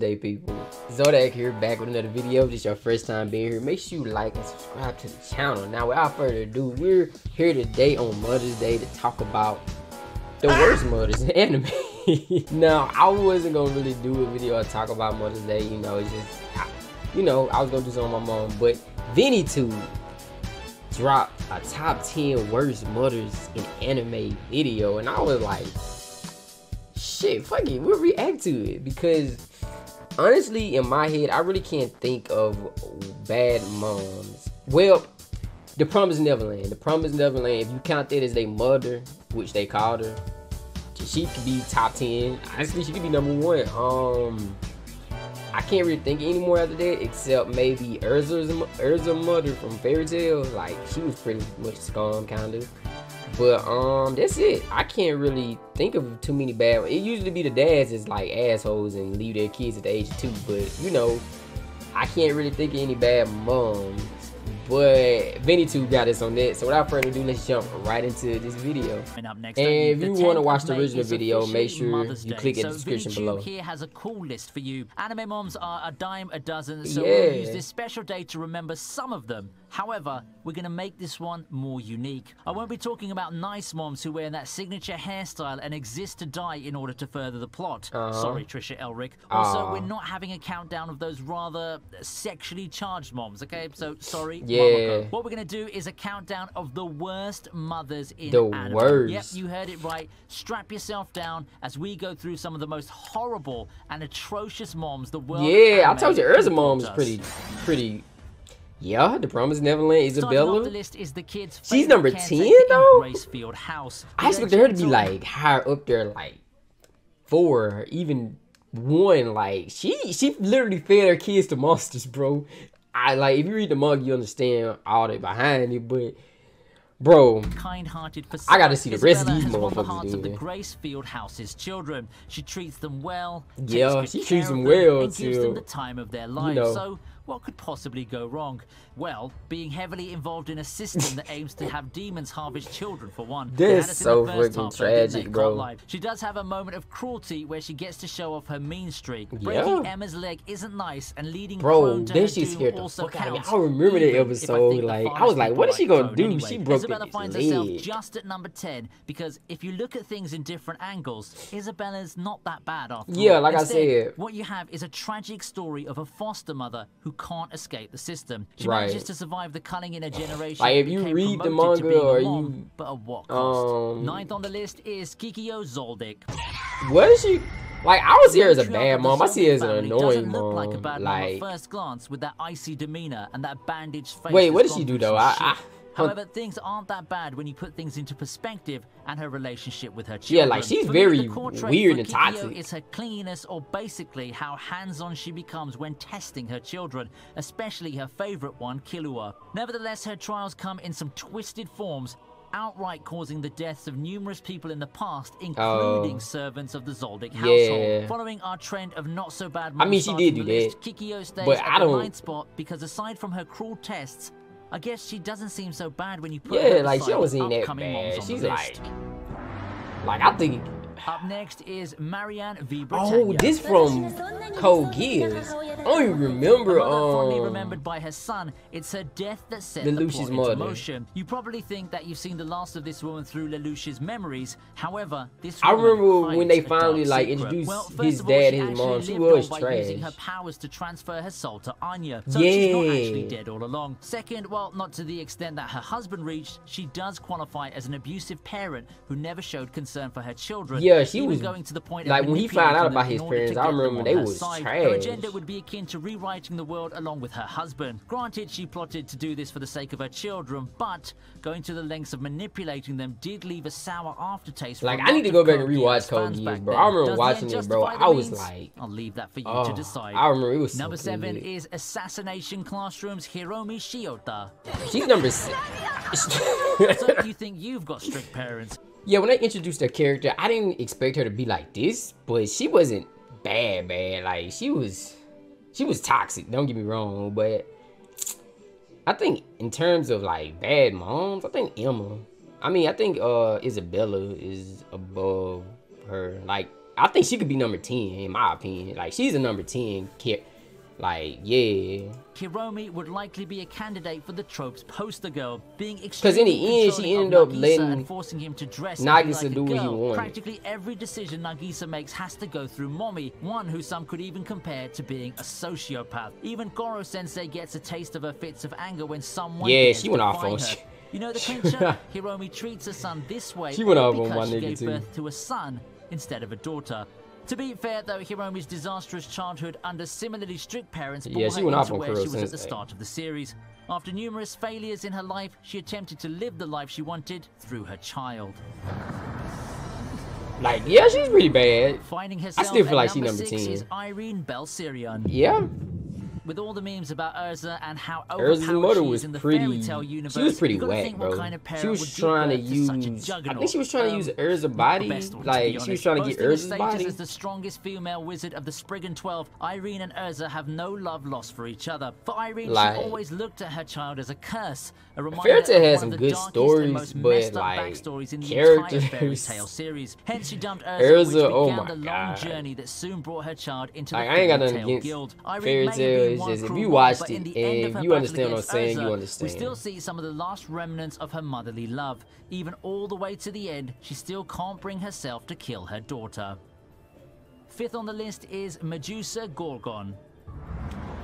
Day, people. Zodac here, back with another video. If this your first time being here, make sure you like and subscribe to the channel. Now, without further ado, we're here today on Mother's Day to talk about the ah! worst mothers in anime. now, I wasn't gonna really do a video or talk about Mother's Day. You know, it's just, you know, I was gonna do something on my mom, but ViniTube dropped a top 10 worst mothers in anime video, and I was like shit, fuck it, we'll react to it because honestly, in my head, I really can't think of bad moms. Well, the Promised Neverland. The Promised Neverland. If you count that as their mother, which they called her, she could be top ten. Honestly, she could be number one. Um, I can't really think anymore after that, except maybe Erza's Erza mother from Fairy Tail. Like she was pretty much scum, kind of. But um, that's it. I can't really think of too many bad. It usually be the dads is like assholes and leave their kids at the age of two. But you know, I can't really think of any bad moms. But ViniTube got us on that. So without further ado, let's jump right into this video. And, up next, and if you want to watch the original video, make sure you click in the description below. here has a cool list for you. Anime moms are a dime a dozen, so yeah. we'll use this special day to remember some of them. However, we're going to make this one more unique. I won't be talking about nice moms who wear that signature hairstyle and exist to die in order to further the plot. Uh -huh. Sorry, Trisha Elric. Also, uh. we're not having a countdown of those rather sexually charged moms, okay? So, sorry, yeah. Yeah. What we're gonna do is a countdown of the worst mothers in the anime. worst. Yep, you heard it right. Strap yourself down as we go through some of the most horrible and atrocious moms the world. Yeah, I told you, Erza mom is pretty, pretty. Yeah, the Promised Neverland, Isabella. The list is the kids She's number ten though. Gracefield House. I expected her to be like higher up there, like four, even one. Like she, she literally fed her kids to monsters, bro. I like if you read the mug, you understand all that behind it, but bro, kind-hearted I gotta see the rest of these motherfuckers. The hearts of the Gracefield House's children. She treats them well. Yeah, she treats them well and gives them the time of their lives. You know, so what could possibly go wrong? Well, being heavily involved in a system that aims to have demons harvest children, for one. This is so freaking tragic, bro. She does have a moment of cruelty where she gets to show off her mean streak. Breaking yeah. Emma's leg isn't nice, and leading bro, then she scared the fuck out of me. I remember that episode. Like, I was like, what is she gonna do? Anyway, she broke Isabella finds leg. herself just at number 10 because if you look at things in different angles, Isabella's not that bad after Yeah, all. like Instead, I said. What you have is a tragic story of a foster mother who can't escape the system. She right. manages to survive the cunning in a generation. Like if you read the manga or mom, you, but at what cost? Um, Ninth on the list is Kikyo Zoldyck. What is she? Like I would see her as a bad mom. I see her as an annoying mom. Like, a bad like mom at first glance with that icy demeanor and that bandaged face. Wait, what does she do though? I, I However, things aren't that bad when you put things into perspective and her relationship with her children. Yeah, like she's for very weird and toxic. It's her clinginess or basically how hands-on she becomes when testing her children, especially her favorite one, Killua. Nevertheless, her trials come in some twisted forms outright causing the deaths of numerous people in the past, oh. including oh. servants of the Zoldyck household. Yeah. Following our trend of not so bad I mean, she did do list, that. Kikyo stays but at I the don't... spot because aside from her cruel tests, I guess she doesn't seem so bad when you put yeah, her like she wasn't that bad. She's like, like I think up next is Marianne V. Britannia. Oh, this from Code Geass. I don't even remember. Um, fondly remembered by her son, it's her death that set the, the plot into motion. You probably think that you've seen the last of this woman through Lelouch's memories. However, this I remember when they finally like introduced well, his dad, his mom. She was trash. Using her powers to transfer her soul to Anya, so yeah. she's not actually dead all along. Second, well, not to the extent that her husband reached, she does qualify as an abusive parent who never showed concern for her children. Yeah, she was going to the point like when he found out about his parents. I remember they was side. trash. Her agenda would be akin to rewriting the world along with her husband. Granted, she plotted to do this for the sake of her children, but going to the lengths of manipulating them did leave a sour aftertaste. Like I need to go back and rewatch Code Geass, bro. I remember watching it, bro. I was like, I'll leave that for you oh, to decide. I remember it was number so seven is Assassination Classroom's Hiromi Shiota. She's number six. so you think you've got strict parents? Yeah, when I introduced her character, I didn't expect her to be like this, but she wasn't bad, bad. Like she was, she was toxic. Don't get me wrong, but I think in terms of like bad moms, I think Emma. I mean, I think uh Isabella is above her. Like I think she could be number ten in my opinion. Like she's a number ten. Like, yeah. Hiromi would likely be a candidate for the trope's poster girl, being Because in the end, she ended up letting and forcing him to dress Nagisa like do what he wanted. Practically every decision Nagisa makes has to go through Momi, one who some could even compare to being a sociopath. Even Koro Sensei gets a taste of her fits of anger when someone yeah, she went off on. Her. You know the clincher? Hiromi treats her son this way she went off because on my she nigga gave too. birth to a son instead of a daughter. To be fair, though, Hiromi's disastrous childhood under similarly strict parents brought yeah, she her into where she was at the eh? start of the series. After numerous failures in her life, she attempted to live the life she wanted through her child. Like, yeah, she's pretty bad. Finding herself I still feel like she's number number 10. is Irene Belserion. Yeah. With all the memes about Erza and how Erza's overpowered she was is in the pretty. Fairy Tail universe, She was pretty whack, bro. kind of she was trying to use. I think she was trying to Um, use Erza's body. like she was trying to get Erza's body. as the strongest female wizard of the Spriggan 12, Irene and Erza have no love lost for each other. For Irene, Like- she always looked at her child as a curse, a reminder Fairy Tail of has some good darkest and stories, most but, like, backstories in the entire Fairy characters- Tail series. Hence, she dumped Erza, Erza, which began oh my the long God. journey that soon brought her child into Like, the I ain't got Fairy nothing Tale against Guild. Irene Fairy may have Tail, been it's just if you watched it in the end and you understand what I'm saying, you understand. We still see some of the last remnants of her motherly love. Even all the way to the end, she still can't bring herself to kill her daughter. Fifth on the list is Medusa Gorgon.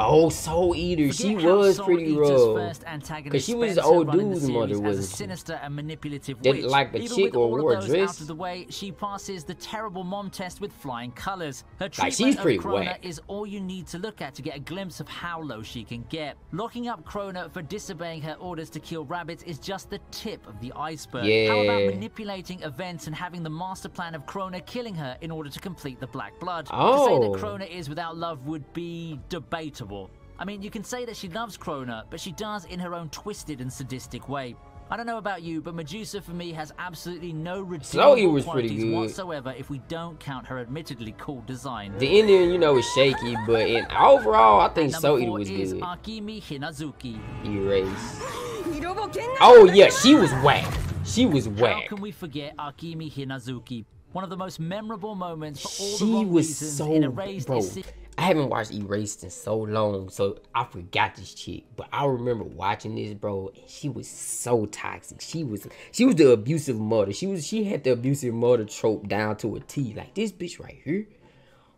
Oh, Soul Eater. She Forget how was pretty rough. first antagonist 'Cause she was the old run in the dude's mother, as a sinister and manipulative witch. like the Even chick or wore a dress? out of the way, she passes the terrible mom test with flying colors. Her Like, treatment she's pretty of Krona whack. is all you need to look at to get a glimpse of how low she can get. Locking up Krona for disobeying her orders to kill rabbits is just the tip of the iceberg. Yeah. How about manipulating events and having the master plan of Krona killing her in order to complete the Black Blood? Oh. To say Oh. that Krona is without love would be debatable. I mean, you can say that she loves Krona, but she does in her own twisted and sadistic way. I don't know about you, but Medusa for me has absolutely no Slowly redeemable was qualities good. whatsoever if we don't count her admittedly cool design. The ending, you know, is shaky, but in overall, I think Number Soul Eater was is good. Akemi Hinazuki. Erase. Oh yeah, she was whack. She was How whack. can we forget Akemi Hinazuki? One of the most memorable moments for all the She wrong was reasons so in Erased bro. I haven't watched Erased in so long, so I forgot this chick. But I remember watching this, bro, and she was so toxic. She was she was the abusive mother. She was she had the abusive mother trope down to a T. Like this bitch right here.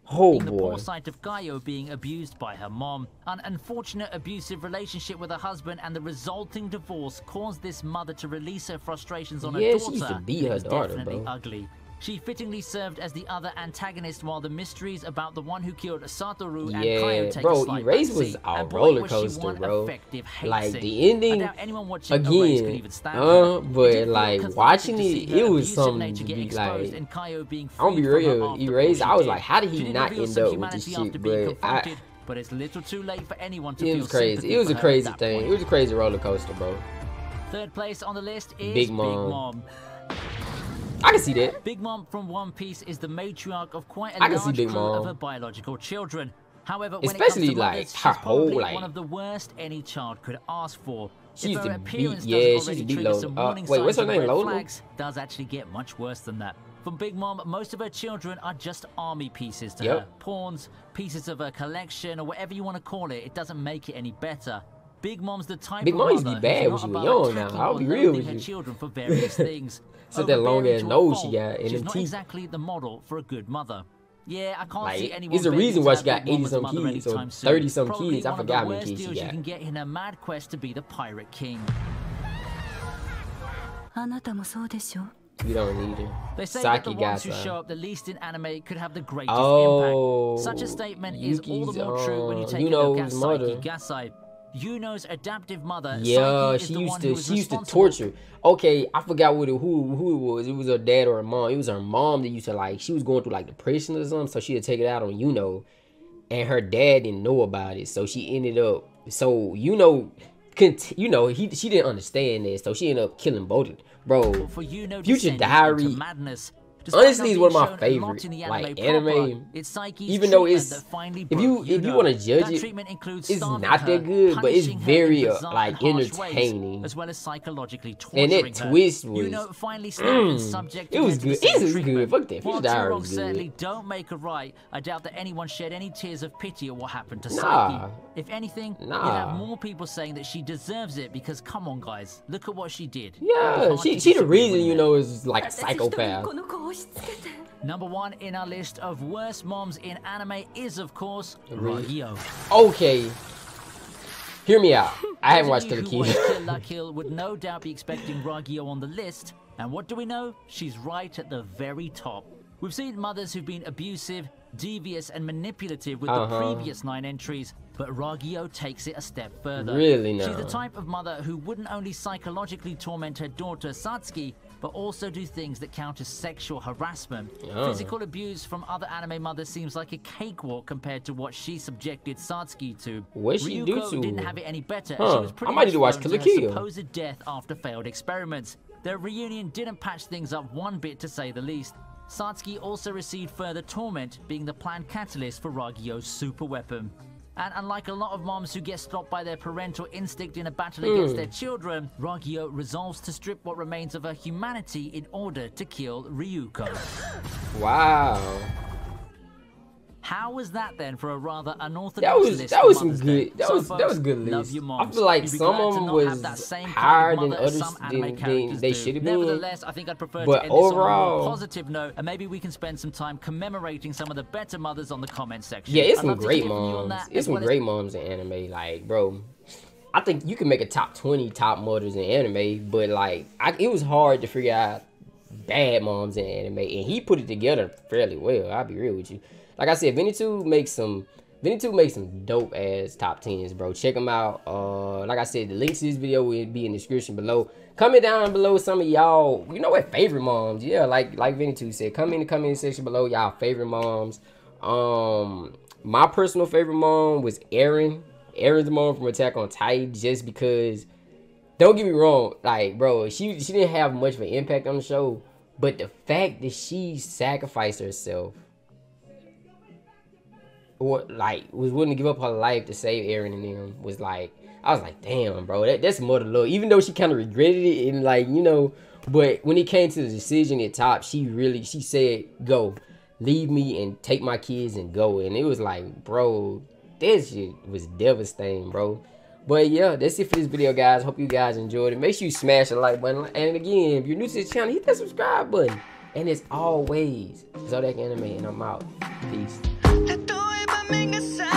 Oh the poor sight of Kayo being abused by her mom. An unfortunate abusive relationship with her husband and the resulting divorce caused this mother to release her frustrations on Yeah, her she daughter. used to beat who her daughter, definitely bro. ugly. She fittingly served as the other antagonist while the mysteries about the one who killed Satoru and Yeah, Kayo take bro, a backseat. was a And roller coaster, bro. Like, scene. the ending, I doubt anyone watching Erased could Again, even stand uh, but like watching it, it was something to be like. and I'm gonna be freed from her real, after all Erased. she I was like, how did he not end up with this shit? But I, but it's little too late for anyone to it feel was crazy. It was a crazy thing. It was a crazy roller coaster, bro. Third place on the list is Big Big Mom. I can see that. Big Mom from One Piece is the matriarch of quite a I can see large Big crew Mom. of her biological children. However, when Especially, it comes to like, mothers, her she's whole, like- one of the worst any child could ask for. She if used her beat- appearance yeah, doesn't she already beat trigger some Uh, warning wait, what's signs her name, flags, does actually get much worse than that. From Big Mom, most of her children are just army pieces to Yep. her. Pawns, pieces of her collection, or whatever you want to call it. It doesn't make it any better. Big Mom's the type Big Mom used to be bad when she was young now. I'll be real with you. children for various things. so that long ass nose she got and She's not exactly the model for a good mother. Yeah, I can't like, see anyone. It's a reason why she got 80 some kids or 30 some kids. I forgot how many kids she got. You can get in a mad quest to be the pirate king. You don't need it. They say Saki that the ones who show up the least in anime could have the greatest oh, impact. Such a oh, statement Yuki's, is all the more true when you take you know, a look at Saika Gasai. Yuno's adaptive mother, Yeah, she used to she used to torture. Okay, I forgot what it, who who it was. It was her dad or her mom. It was her mom that used to like. She was going through like depression or something, so she'd take it out on you know, and her dad didn't know about it, so she ended up. So you know, cont- you know he she didn't understand this, so she ended up killing both of them. Bro. for Yuno Future Diary. madness. Honestly, it's one of my favorite like anime. Even though it's if you if you want to judge it, it's not that good, but it's very uh, like entertaining as well as psychologically torturing And that twist was you know, finally mm, subject it was good. It was good. Fuck that. While Diary certainly don't make a right, I doubt that anyone shed any tears of pity at what happened to nah. If anything, nah. you'd have more people saying that she deserves it because come on, guys, look at what she did. Yeah, she she the reason you know is like a psychopath. Number one in our list of worst moms in anime is, of course, Ragyo. Okay. Hear me out. I haven't watched Kill la Kill. Kill Kill would no doubt be expecting Ragyo on the list. And what do we know? She's right at the very top. We've seen mothers who've been abusive, devious, and manipulative with uh -huh. the uh-huh. previous nine entries, but Ragyo takes it a step further. Really no. She's the type of mother who wouldn't only psychologically torment her daughter Satsuki, but also do things that count as sexual harassment. Oh. Physical abuse from other anime mothers seems like a cakewalk compared to what she subjected Satsuki to. What she Ryuko do to didn't have it any better. Huh. She was pretty I might need to watch Kill supposed death after failed experiments. Their reunion didn't patch things up one bit to say the least. Satsuki also received further torment, being the planned catalyst for Ragyo's super weapon. And unlike a lot of moms who get stopped by their parental instinct in a battle mm. against their children, Ragyo resolves to strip what remains of her humanity in order to kill Ryuko. Wow. How was that then for a rather unorthodox that was, list That was some good. That so was folks, that was good list. I feel like some of them was higher than others than, than they should have been. Nevertheless, I think I'd prefer but to end overall, this on a positive note, and maybe we can spend some time commemorating some of the better mothers on the comment section. Yeah, it's I'd some great moms. It's some well great moms in anime. Like, bro, I think you can make a top 20 top mothers in anime, but like, I, it was hard to figure out bad moms in anime, and he put it together fairly well. I'll be real with you like I said, Vinny 2 makes some Vinny 2 makes some dope ass top tens, bro. Check them out. Uh, like I said, the links to this video will be in the description below. Comment down below some of y'all, you know what, favorite moms. Yeah, like like Vinny 2 said. Come in the comment section below, y'all favorite moms. Um, my personal favorite mom was Eren. Eren's mom from Attack on Titan, just because. Don't get me wrong, like bro, she she didn't have much of an impact on the show, but the fact that she sacrificed herself like was willing to give up her life to save Eren and them was like I was like, damn, bro, that, that's mother love. Even though she kind of regretted it and like you know, but when it came to the decision at top, she really she said, "Go, leave me and take my kids and go." And it was like, bro, this shit was devastating, bro. But yeah, that's it for this video, guys. Hope you guys enjoyed it. Make sure you smash the like button. And again, if you're new to this channel, hit that subscribe button. And as always, Zodac Anime, and I'm out. Peace. coming aside.